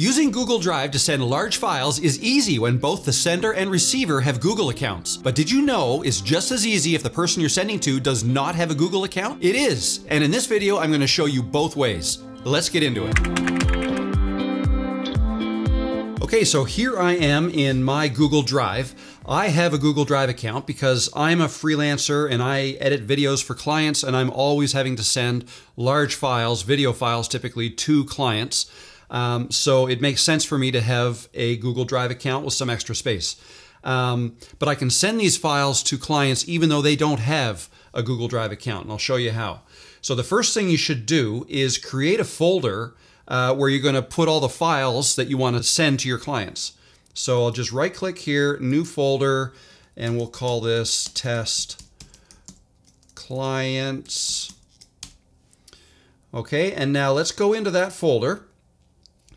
Using Google Drive to send large files is easy when both the sender and receiver have Google accounts. But did you know it's just as easy if the person you're sending to does not have a Google account? It is. And in this video, I'm going to show you both ways. Let's get into it. Okay, so here I am in my Google Drive. I have a Google Drive account because I'm a freelancer and I edit videos for clients and I'm always having to send large files, video files typically, to clients. Um, so it makes sense for me to have a Google Drive account with some extra space. Um, but I can send these files to clients even though they don't have a Google Drive account, and I'll show you how. So the first thing you should do is create a folder uh, where you're going to put all the files that you want to send to your clients. So I'll just right click here, new folder, and we'll call this test clients. Okay, and now let's go into that folder.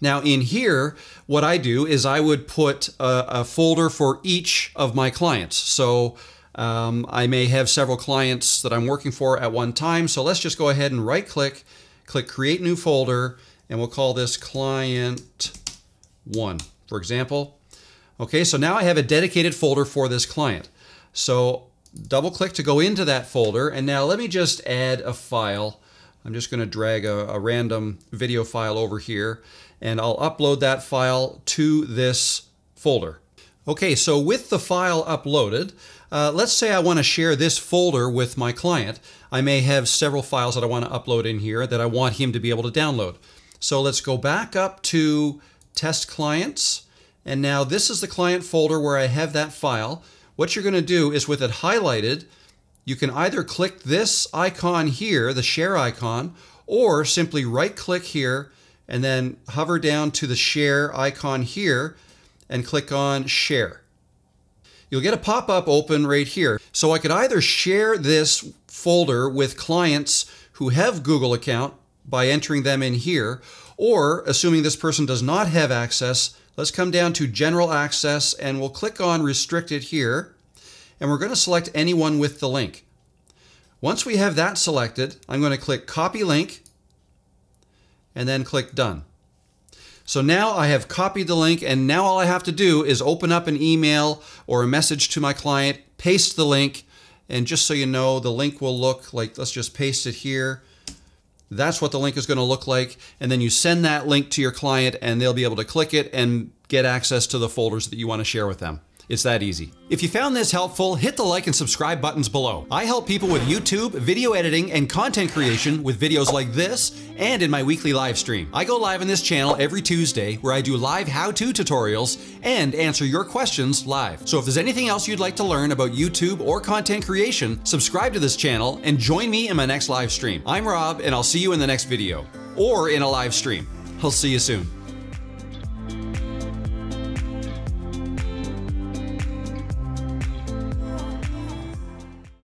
Now in here, what I do is I would put a, a folder for each of my clients. So um, I may have several clients that I'm working for at one time. So let's just go ahead and right click, click create new folder, and we'll call this client one, for example. Okay, so now I have a dedicated folder for this client. So double click to go into that folder. And now let me just add a file. I'm just going to drag a, a random video file over here and I'll upload that file to this folder. Okay, so with the file uploaded, uh, let's say I want to share this folder with my client. I may have several files that I want to upload in here that I want him to be able to download. So let's go back up to test clients. And now this is the client folder where I have that file. What you're going to do is with it highlighted, you can either click this icon here, the share icon, or simply right click here and then hover down to the share icon here and click on share. You'll get a pop-up open right here. So I could either share this folder with clients who have Google account by entering them in here, or assuming this person does not have access, let's come down to general access and we'll click on restricted here and we're going to select anyone with the link. Once we have that selected, I'm going to click copy link and then click done. So now I have copied the link and now all I have to do is open up an email or a message to my client, paste the link, and just so you know, the link will look like, let's just paste it here. That's what the link is going to look like. And then you send that link to your client and they'll be able to click it and get access to the folders that you want to share with them. It's that easy. If you found this helpful, hit the like and subscribe buttons below. I help people with YouTube, video editing, and content creation with videos like this and in my weekly live stream. I go live on this channel every Tuesday where I do live how-to tutorials and answer your questions live. So if there's anything else you'd like to learn about YouTube or content creation, subscribe to this channel and join me in my next live stream. I'm Rob and I'll see you in the next video or in a live stream. I'll see you soon.